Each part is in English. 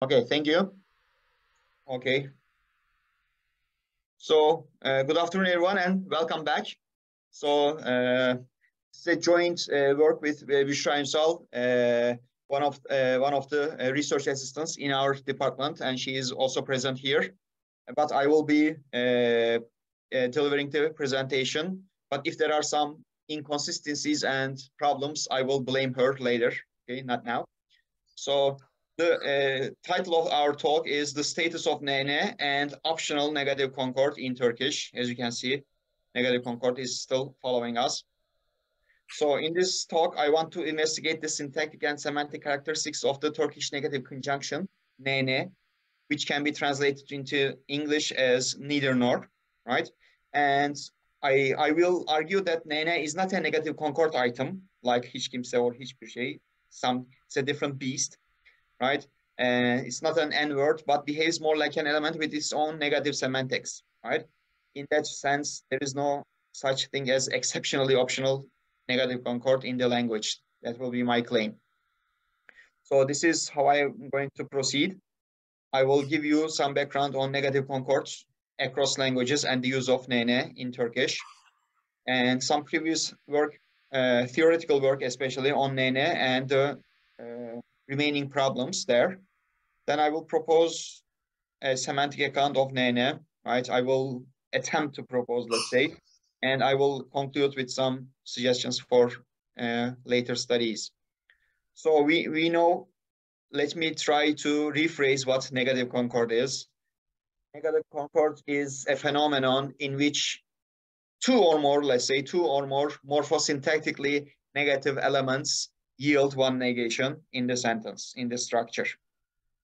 Okay, thank you. Okay. So, uh, good afternoon, everyone, and welcome back. So, uh, it's a joint uh, work with uh, Büşra Ünsal, uh, one of uh, one of the uh, research assistants in our department, and she is also present here. But I will be delivering the presentation. But if there are some inconsistencies and problems, I will blame her later. Okay, not now. So the uh, title of our talk is the status of NN and optional negative concord in Turkish. As you can see, negative concord is still following us. So in this talk, I want to investigate the syntactic and semantic characteristics of the Turkish negative conjunction, NN, which can be translated into English as neither nor, right? And I, I will argue that NN is not a negative concord item like hiç kimse or hiçbir şey. Some, it's a different beast right? Uh, it's not an N-word, but behaves more like an element with its own negative semantics, right? In that sense, there is no such thing as exceptionally optional negative concord in the language. That will be my claim. So this is how I'm going to proceed. I will give you some background on negative concords across languages and the use of nene in Turkish, and some previous work, uh, theoretical work, especially on nene and the uh, remaining problems there. Then I will propose a semantic account of NN, right? I will attempt to propose, let's say, and I will conclude with some suggestions for uh, later studies. So we, we know, let me try to rephrase what negative concord is. Negative concord is a phenomenon in which two or more, let's say two or more morphosyntactically negative elements yield one negation in the sentence, in the structure.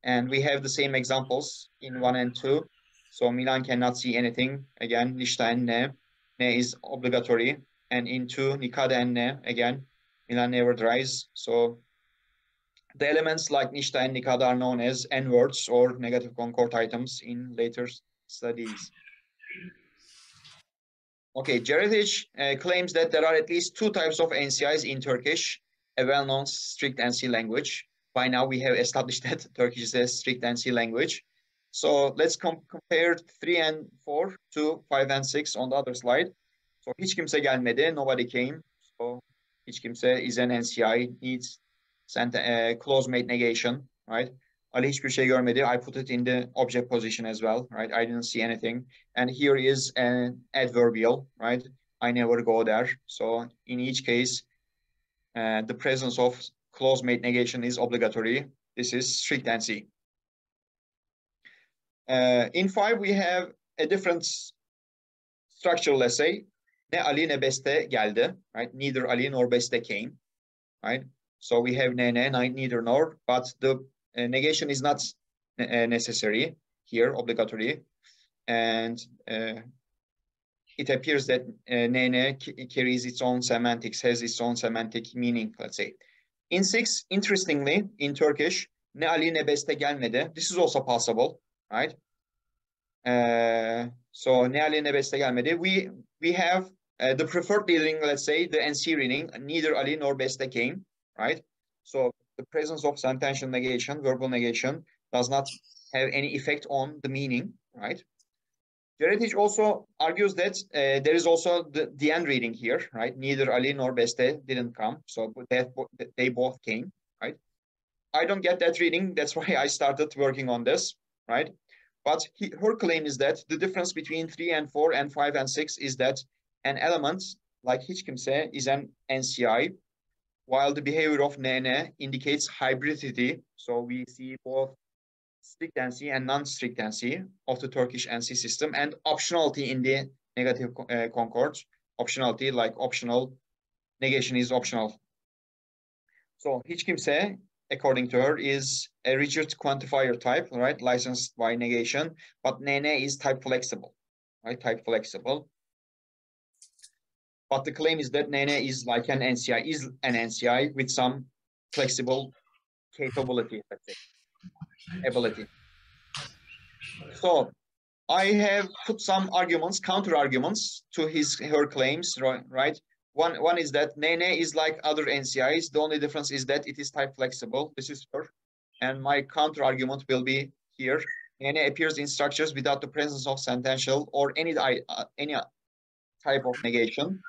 And we have the same examples in one and two. So Milan cannot see anything. Again, nishta and ne. Ne is obligatory. And in two, nikada and ne. Again, Milan never dries. So the elements like nishta and nikada are known as N-words or negative concord items in later studies. Okay, Jeretic uh, claims that there are at least two types of NCIs in Turkish a well-known strict NC language. By now we have established that Turkish is a strict NC language. So let's com compare 3 and 4 to 5 and 6 on the other slide. So hiç kimse gelmedi, nobody came. So hiç kimse is an NCI, needs sent a clausemate negation, right? Ali hiçbir şey görmedi. I put it in the object position as well, right? I didn't see anything. And here is an adverbial, right? I never go there. So in each case, uh, the presence of clausemate negation is obligatory. This is strict NC. Uh, in five, we have a different structure, let's say. Ne Ali ne Beste geldi, right? Neither Ali nor Beste came, right? So we have ne ne, neither nor, but the uh, negation is not uh, necessary here, obligatory. And uh, it appears that uh, nene carries its own semantics, has its own semantic meaning, let's say. In six, interestingly, in Turkish, ne Ali ne beste gelmedi. This is also possible, right? Uh, so ne Ali ne beste gelmedi. We we have uh, the preferred reading, let's say, the NC reading, neither Ali nor beste came, right? So the presence of sentential negation, verbal negation, does not have any effect on the meaning, right? Jeretic also argues that uh, there is also the, the end reading here, right? Neither Ali nor Beste didn't come, so they, they both came, right? I don't get that reading. That's why I started working on this, right? But he, her claim is that the difference between three and four and five and six is that an element like hiç kimse is an NCI, while the behavior of nene indicates hybridity. So we see both strict NC and non-strict NC of the Turkish NC system and optionality in the negative uh, concord. Optionality like optional, negation is optional. So hiç kimse, according to her, is a rigid quantifier type, right? Licensed by negation, but nene is type flexible, right? Type flexible. But the claim is that nene is like an NCI, is an NCI with some flexible capability, let's say ability. So I have put some arguments, counter arguments to his her claims, right? One one is that Nene is like other NCIs. The only difference is that it is type flexible. This is her And my counter argument will be here. NA appears in structures without the presence of sentential or any, uh, any type of negation,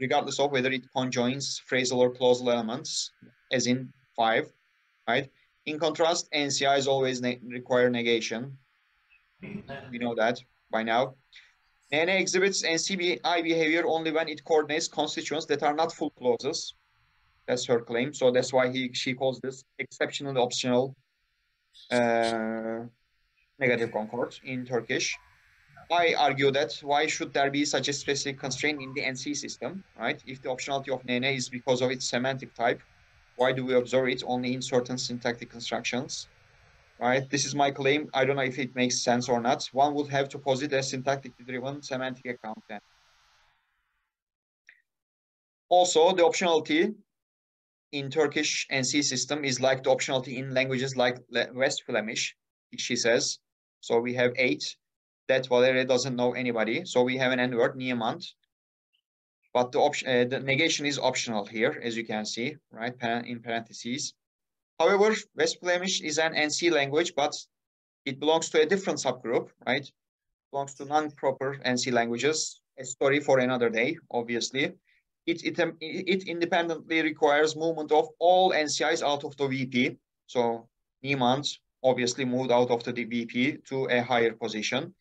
regardless of whether it conjoins phrasal or clausal elements, as in five, right? In contrast, NCIs always ne require negation. We know that by now. NA exhibits NCBI behavior only when it coordinates constituents that are not full clauses. That's her claim. So that's why he she calls this exceptional optional uh, negative concord in Turkish. I argue that why should there be such a specific constraint in the NC system, right? If the optionality of NNA is because of its semantic type, why do we observe it only in certain syntactic constructions? Right, this is my claim. I don't know if it makes sense or not. One would have to posit a syntactically driven semantic account then. Also, the optionality in Turkish NC system is like the optionality in languages like West Flemish, she says. So we have eight. That Valeria doesn't know anybody. So we have an N word, niemand. But the option, uh, the negation is optional here, as you can see, right, in parentheses. However, West Flemish is an NC language, but it belongs to a different subgroup, right? Belongs to non-proper NC languages. A story for another day, obviously. It, it, um, it independently requires movement of all NCIs out of the VP. So Niemand obviously moved out of the VP to a higher position.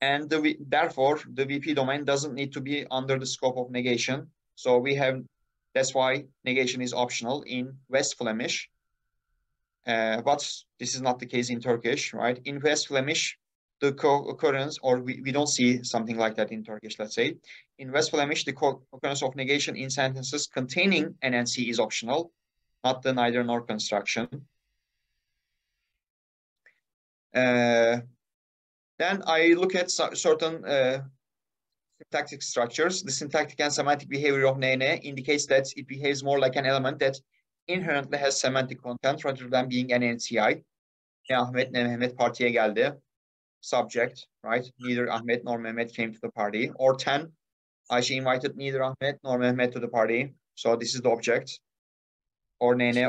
And the, therefore, the VP domain doesn't need to be under the scope of negation. So we have, that's why negation is optional in West Flemish. Uh, but this is not the case in Turkish, right? In West Flemish, the co-occurrence, or we, we don't see something like that in Turkish, let's say. In West Flemish, the co-occurrence of negation in sentences containing an NC is optional, not the neither nor construction. Uh, then I look at certain uh, syntactic structures. The syntactic and semantic behavior of NN indicates that it behaves more like an element that inherently has semantic content rather than being an NCI. Ne Ahmet ne Mehmet partiye geldi. Subject, right? Neither Ahmet nor Mehmet came to the party. Or 10, Ayşe invited neither Ahmet nor Mehmet to the party. So this is the object. Or Nene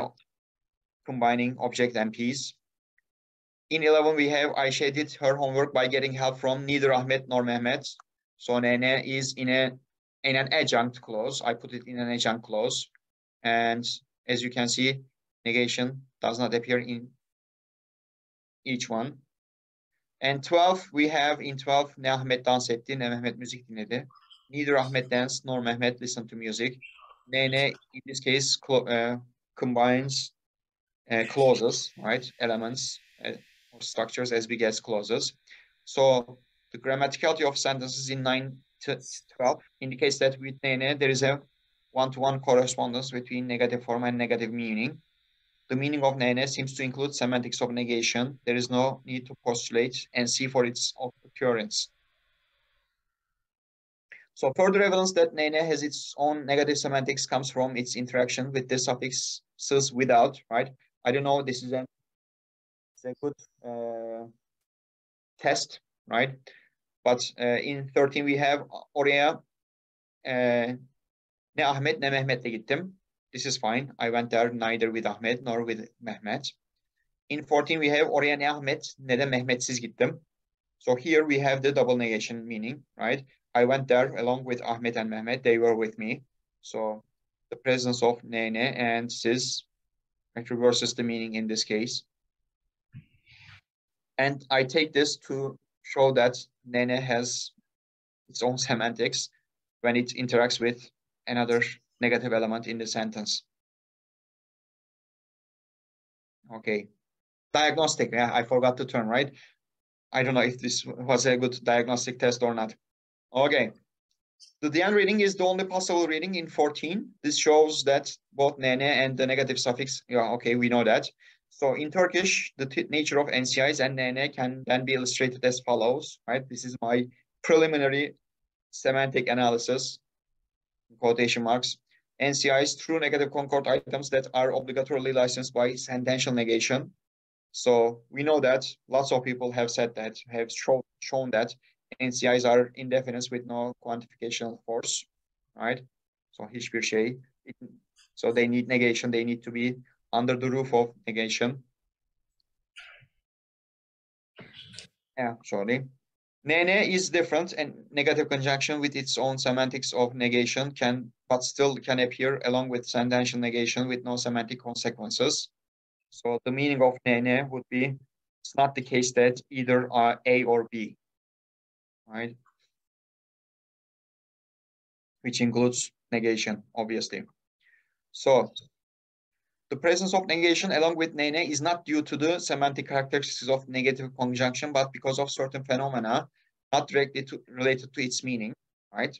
combining object and piece. In 11, we have Ayşe did her homework by getting help from neither Ahmet nor Mehmet. So Nene is in a in an adjunct clause. I put it in an adjunct clause. And as you can see, negation does not appear in each one. And 12, we have in 12, ne Ahmet dans etti, ne Mehmet müzik dinledi. Neither Ahmet danced nor Mehmet listened to music. Nene, in this case, uh, combines uh, clauses, right? Elements uh, or structures as big as clauses. So the grammaticality of sentences in 9 to 12 indicates that with Nene, there is a one-to-one correspondence between negative form and negative meaning. The meaning of nene seems to include semantics of negation. There is no need to postulate NC for its occurrence. So further evidence that nene has its own negative semantics comes from its interaction with the suffixes without, right? I don't know, this is a, it's a good uh, test, right? But uh, in 13 we have oraya uh, Ne Ahmet ne Mehmet'le gittim. This is fine. I went there neither with Ahmet nor with Mehmet. In 14 we have oraya ne Ahmet ne de Mehmetsiz gittim. So here we have the double negation meaning, right? I went there along with Ahmet and Mehmet. They were with me. So the presence of ne ne and siz it reverses the meaning in this case. And I take this to show that nene has its own semantics when it interacts with another negative element in the sentence. Okay, diagnostic, yeah, I forgot the term, right? I don't know if this was a good diagnostic test or not. Okay, the DN reading is the only possible reading in 14. This shows that both nene and the negative suffix, yeah, okay, we know that. So in Turkish, the nature of NCIs and nene can then be illustrated as follows, right? This is my preliminary semantic analysis quotation marks, NCIs true negative concord items that are obligatorily licensed by sentential negation. So we know that lots of people have said that, have show, shown that NCIs are indefinites with no quantification force, right? So hiçbir şey. So they need negation, they need to be under the roof of negation. Yeah, sorry. Nene is different and negative conjunction with its own semantics of negation can, but still can appear along with sentential negation with no semantic consequences. So the meaning of nene would be, it's not the case that either are A or B, right? Which includes negation, obviously. So the presence of negation along with nene is not due to the semantic characteristics of negative conjunction, but because of certain phenomena not directly to, related to its meaning, right?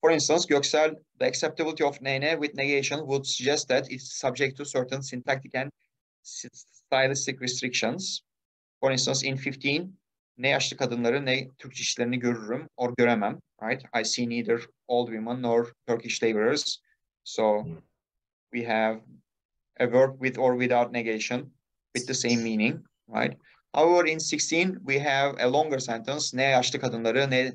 For instance, Göksel, the acceptability of nene with negation would suggest that it's subject to certain syntactic and stylistic restrictions. For instance, in 15, ne yaşlı kadınları ne Türk işlerini görürüm or göremem, right? I see neither old women nor Turkish laborers. So hmm. we have a verb with or without negation with the same meaning, right? However, in 16, we have a longer sentence. Ne yaşlı kadınları ne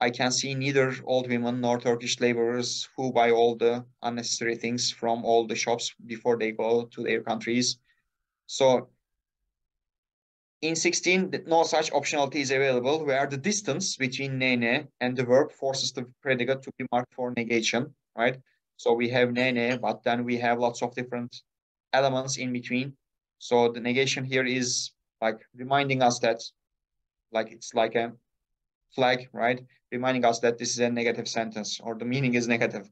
I can see neither old women nor Turkish laborers who buy all the unnecessary things from all the shops before they go to their countries. So in 16, no such optionality is available where the distance between nene and the verb forces the predicate to be marked for negation, right? So we have nene, but then we have lots of different elements in between. So the negation here is like reminding us that like it's like a flag, right? Reminding us that this is a negative sentence or the meaning is negative.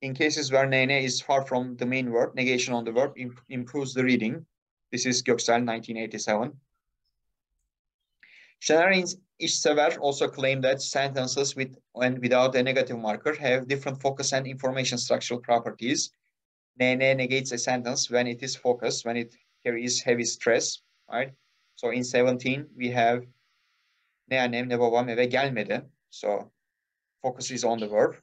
In cases where nene is far from the main verb, negation on the verb imp improves the reading. This is Göksel 1987. Şener İşsever also claimed that sentences with and without a negative marker have different focus and information structural properties. Nene negates a sentence when it is focused, when it carries heavy stress, right? So in 17, we have ne annem ne babam eve gelmedi. So focus is on the verb.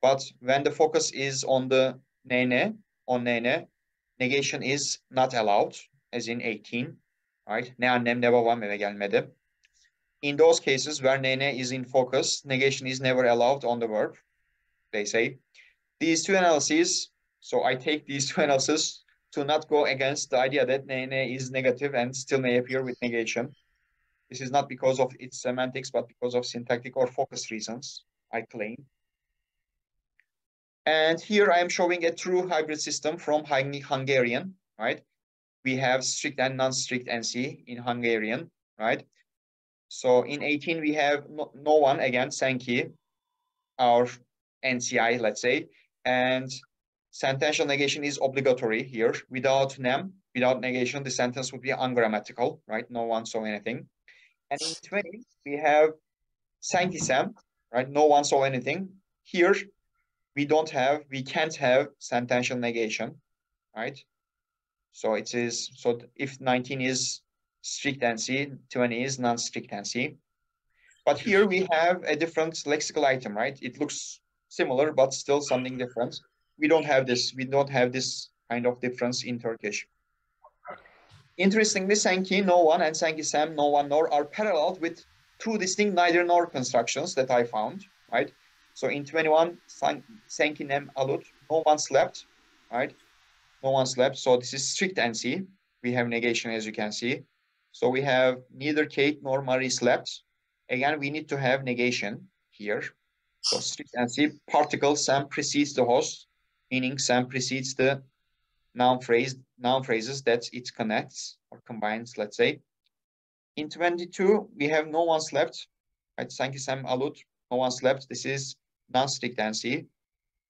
But when the focus is on the nene, on nene, negation is not allowed, as in 18, right? Ne annem ne babam eve gelmedi. In those cases where nene is in focus, negation is never allowed on the verb, they say. These two analyses, so I take these two analyses to not go against the idea that nene is negative and still may appear with negation. This is not because of its semantics, but because of syntactic or focus reasons, I claim. And here I am showing a true hybrid system from Hungarian, right? We have strict and non-strict NC in Hungarian, right? So in 18, we have no, no one, again, senki, our NCI, let's say, and Sentential negation is obligatory here. Without nem, without negation, the sentence would be ungrammatical, right? No one saw anything. And in 20, we have sankisem, right? No one saw anything. Here, we don't have, we can't have sentential negation, right? So it is, so if 19 is strict NC, 20 is non-strict NC. But here we have a different lexical item, right? It looks similar, but still something different we don't have this. We don't have this kind of difference in Turkish. Interestingly, Senki, no one, and Senki Sam, no one, nor are paralleled with two distinct neither nor constructions that I found, right? So in 21, Senki Nem Alut, no one slept, right? No one slept. So this is strict NC. We have negation, as you can see. So we have neither Kate nor Marie slept. Again, we need to have negation here. So strict see, particle Sam precedes the host meaning Sam precedes the noun phrase, noun phrases that it connects or combines, let's say. In 22, we have no one slept. Right? Sanki Sam Alut, no one slept. This is non-strict NC.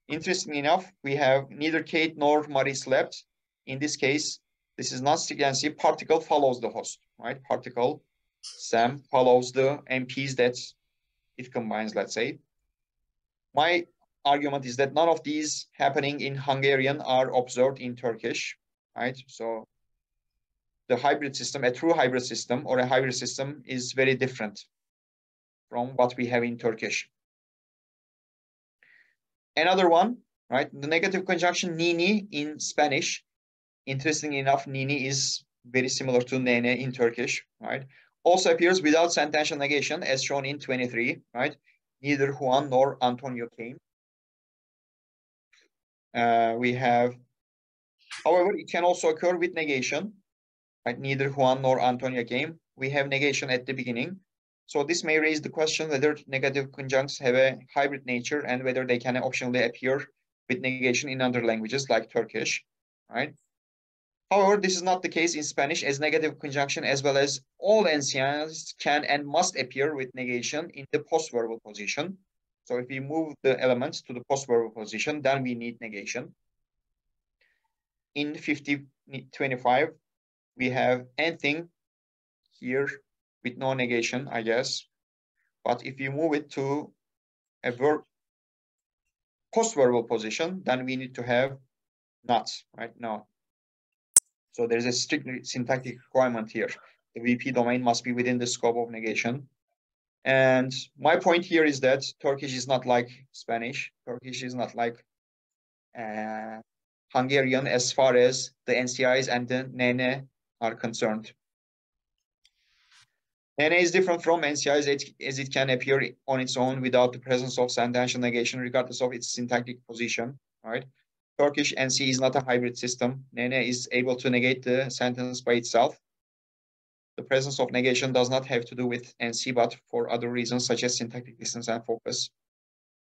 Interestingly enough, we have neither Kate nor Marie slept. In this case, this is non-strict NC. Particle follows the host, right? Particle Sam follows the NPs that it combines, let's say. My argument is that none of these happening in Hungarian are observed in Turkish, right? So the hybrid system, a true hybrid system or a hybrid system is very different from what we have in Turkish. Another one, right? The negative conjunction nini in Spanish. Interestingly enough, nini is very similar to nene in Turkish, right? Also appears without sentential negation as shown in 23, right? Neither Juan nor Antonio came uh, we have, however, it can also occur with negation. Right? Neither Juan nor Antonio came. we have negation at the beginning. So this may raise the question whether negative conjuncts have a hybrid nature and whether they can optionally appear with negation in other languages like Turkish, right? However, this is not the case in Spanish as negative conjunction as well as all NCIs can and must appear with negation in the post-verbal position. So if we move the elements to the post-verbal position, then we need negation. In 5025, we have anything here with no negation, I guess. But if you move it to a verb post-verbal position, then we need to have not, right? No. So there's a strict syntactic requirement here. The VP domain must be within the scope of negation. And my point here is that Turkish is not like Spanish. Turkish is not like uh, Hungarian as far as the NCIs and the NN are concerned. NN is different from NCIs as it can appear on its own without the presence of sentential negation, regardless of its syntactic position, right? Turkish NC is not a hybrid system. Nene is able to negate the sentence by itself. The presence of negation does not have to do with NC, but for other reasons such as syntactic distance and focus.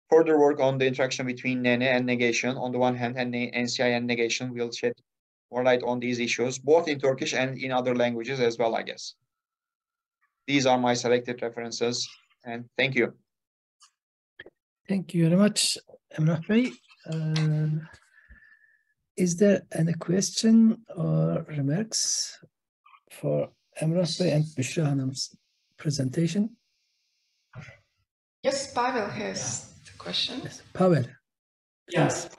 Further work on the interaction between Nene and negation on the one hand and NCI and negation will shed more light on these issues, both in Turkish and in other languages as well, I guess. These are my selected references, and thank you. Thank you very much, Emrah Bey. Uh, is there any question or remarks for Emrah Bey and Büşra Hanım's presentation? Yes, Pavel has the question. Yes, Pavel. Yes.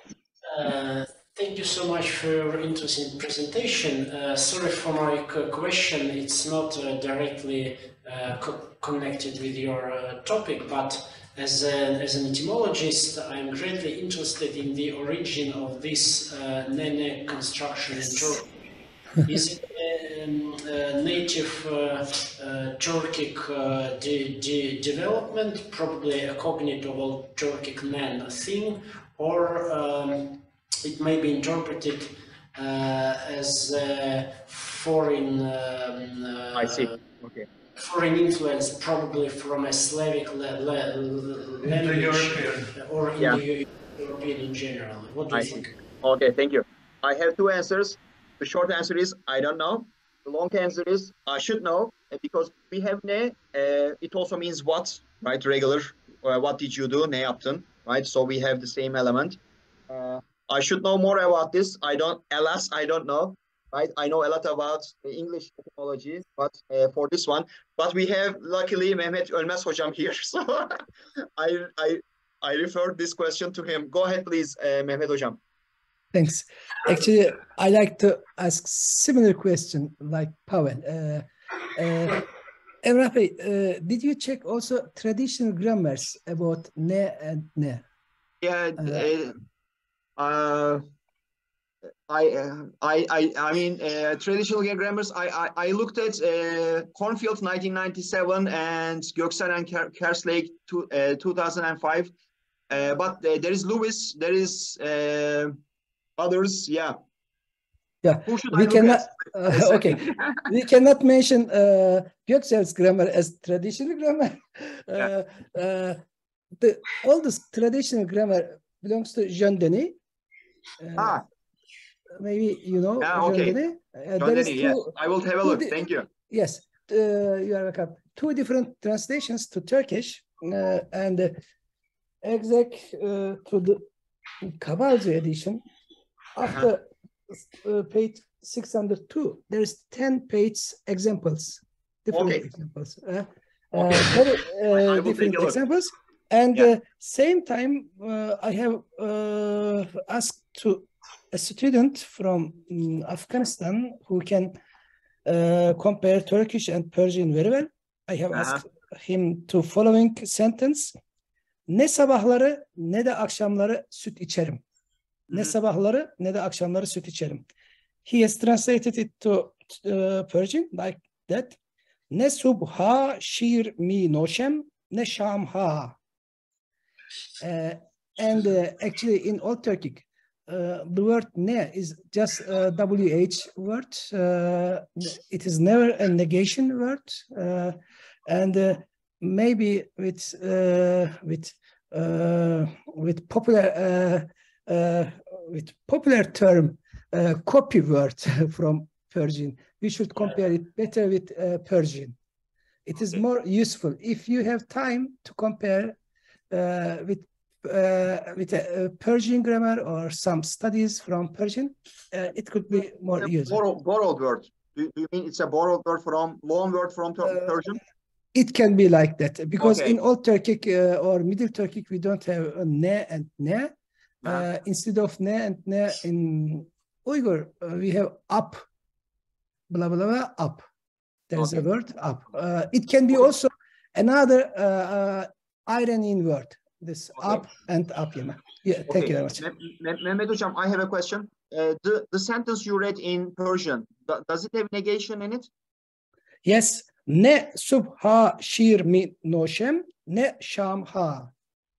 Uh, thank you so much for your interesting presentation. Uh, sorry for my question. It's not uh, directly uh, co connected with your uh, topic, but as, a, as an etymologist, I'm greatly interested in the origin of this uh, nene construction in Turkey. Is it um, uh, native uh, uh, Turkic uh, de de development, probably a cognitive old Turkic nan thing, or um, it may be interpreted uh, as a foreign. Um, I see. Okay. Foreign influence, probably from a Slavic le le language, European. or in Yeah. the European in general. What do you I see. think? Okay, thank you. I have two answers. The short answer is I don't know. The long answer is I should know uh, because we have ne. Uh, it also means what, right? Regular. Uh, what did you do? Ne yaptın, right? So we have the same element. Uh, I should know more about this. I don't. Alas, I don't know. Right? I know a lot about the English etymology, but uh, for this one, but we have luckily Mehmet Ölmez hocam here, so I I I referred this question to him. Go ahead, please, uh, Mehmet hocam. Thanks. Actually, I like to ask similar question like Pavel. Uh, uh, Emrah uh, did you check also traditional grammars about ne and ne? Yeah, Uh, uh, uh, I, uh, I, I, I mean, uh, traditional grammars. I, I, I looked at uh, Kornfilt 1997 and Göksel and Ker- Kerslake two, uh, 2005. Uh, but uh, there is Lewis. There is others. Yeah. Yeah, Who should we cannot. uh, okay, we cannot mention uh, Göksel's grammar as traditional grammar. Uh, uh, the oldest traditional grammar belongs to Jean Deny. Ah, maybe you know Ah, okay. Deny. Uh, John there is Deny, yes. I will have a look. Thank you. Yes, uh, you are welcome. Two different translations to Turkish uh, and uh, exact uh, to the Kabalzi edition. After uh, page 602, there's 10 page examples, different Okay. examples. Uh, Okay. uh, very, uh, I will take different examples. And Yeah. uh, same time, uh, I have uh, asked to a student from mm, Afghanistan who can uh, compare Turkish and Persian very well. I have Uh-huh. asked him to following sentence. Ne sabahları ne de akşamları süt içerim. Ne Mhm. sabahları ne de akşamları süt içerim. He has translated it to uh, Persian like that. Ne subha şiir mi noşem ne şam ha. Uh, and uh, actually in Old Turkic, uh, the word ne is just a WH word. Uh, it is never a negation word. Uh, and uh, maybe with uh, with uh, with popular uh, uh, with popular term uh, copy word from Persian. We should compare it better with uh, Persian. It is more useful if you have time to compare uh, with uh, with a, a Persian grammar or some studies from Persian. Uh, it could be more useful. borrowed, borrowed word. Do, do you mean it's a borrowed word from loan word from Uh, Persian? It can be like that because Okay. in Old Turkic uh, or Middle Turkic we don't have a ne and ne. Uh-huh. Uh, instead of ne and ne in Uyghur uh, we have up, blah blah blah up. There's a word up. Uh, it can be also another uh, uh, Iranian word. This Okay. up and up. Yeah, yeah thank you very much. Me- Me- Mehmet Hocam, I have a question. Uh, the, the sentence you read in Persian, does it have negation in it? Yes. Ne subha shir mi noshem ne sham ha.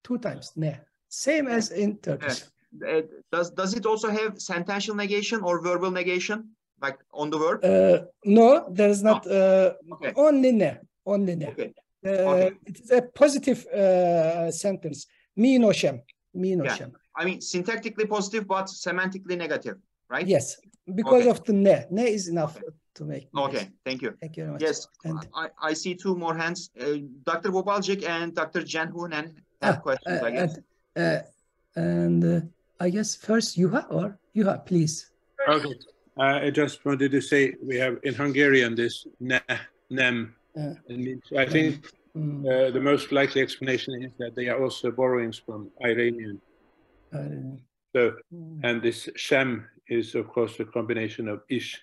Two times ne. Same as in Turkish. Uh, does, does it also have sentential negation or verbal negation, like on the verb? Uh, no, there is not uh, Okay. only ne. Only ne. Okay. Uh, Okay. It is a positive uh, sentence. Mi noshem. Mi noshem. I mean, syntactically positive, but semantically negative, right? Yes. Because Okay. of the ne. Ne is enough to make. Okay, this. thank you. Thank you very much. Yes, And I, I see two more hands. Uh, Dr. Bobaljik and Dr. Janhunen have Ah, questions, uh, I guess. and, uh, and uh, I guess first Juha or Juha, please. Okay. Uh, I just wanted to say we have in Hungarian this ne, nem. Uh, and it- I think Mm, uh, the most likely explanation is that they are also borrowings from Iranian. uh, So, mm, and this shem is of course a combination of ish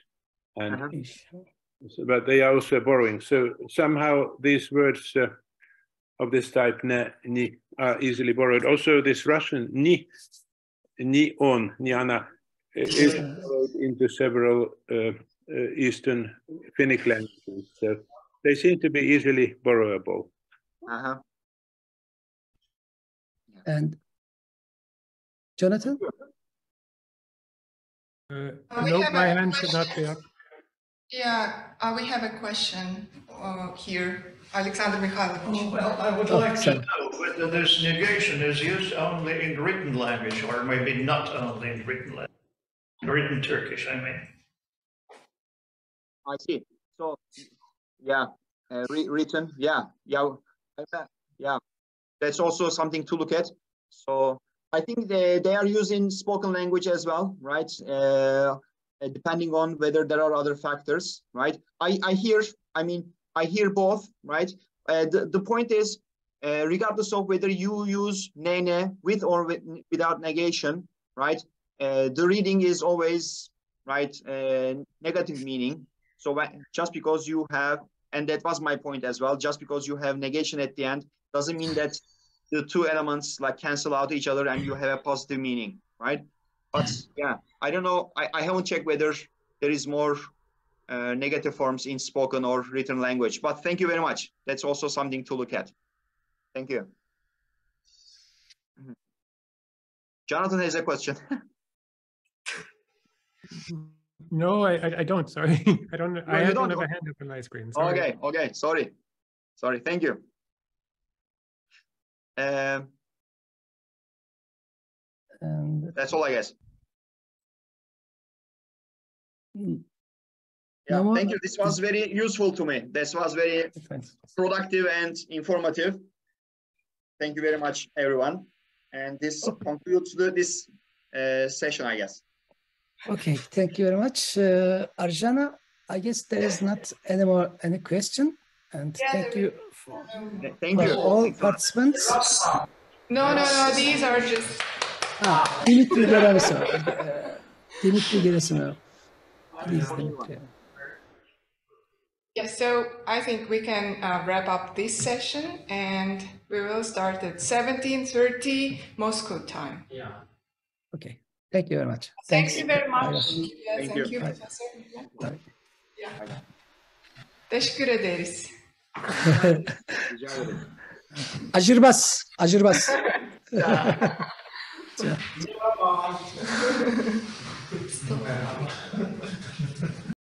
and Uh-huh. ish. So, but they are also borrowing. So somehow these words uh, of this type ne, ni are easily borrowed. Also, this Russian ni, ni on, ni ana, is borrowed into several uh, uh, Eastern Finnic languages. So they seem to be easily borrowable. Uh-huh. And Jonathan? Uh, Uh, we nope, my a hand should not be up. Yeah, uh, we have a question uh, here. Alexander Mikhailovich. Well, I would Oh, like to know whether this negation is used only in written language or maybe not only in written language. Written Turkish, I mean. I see. So, yeah, uh, re- written, yeah, yeah, yeah. That's also something to look at. So I think they, they are using spoken language as well, right? Uh, uh, depending on whether there are other factors, right? I, I hear, I mean, I hear both, right? Uh, the, the point is, uh, regardless of whether you use nene with or with, without negation, right? Uh, the reading is always, right, negative meaning. So when- just because you have, and that was my point as well, just because you have negation at the end doesn't mean that the two elements like cancel out each other and you have a positive meaning, right? But yeah, I don't know. I, I haven't checked whether there is more uh, negative forms in spoken or written language. But thank you very much. That's also something to look at. Thank you. Mhm. Jonathan has a question. No, I, I, I don't. Sorry, I don't. I don't don't? have a hand up on my screen. Sorry. Okay, okay, sorry. Sorry, thank you. Um, And that's all I guess. mm, Yeah, No thank you. This was very useful to me. This was very productive and informative. Thank you very much, everyone. And this concludes the, this uh, session, I guess. Okay, thank you very much. Uh, Arjana, I guess there is not any more any question. And Yeah, thank you for, Th- Thank for you. all participants. No, no, no, these are just, Ah, Dimitri Gerasimov. Uh, Dimitri Gerasimov. Please, Dimitri. yeah, so I think we can uh, wrap up this session and we will start at 17.30 Moscow time. Yeah. Okay, thank you very much. Thank Thanks. you very much. Thank thank you. you. Professor. Bye. Yeah. Teşekkür Rica ederim. Merhaba.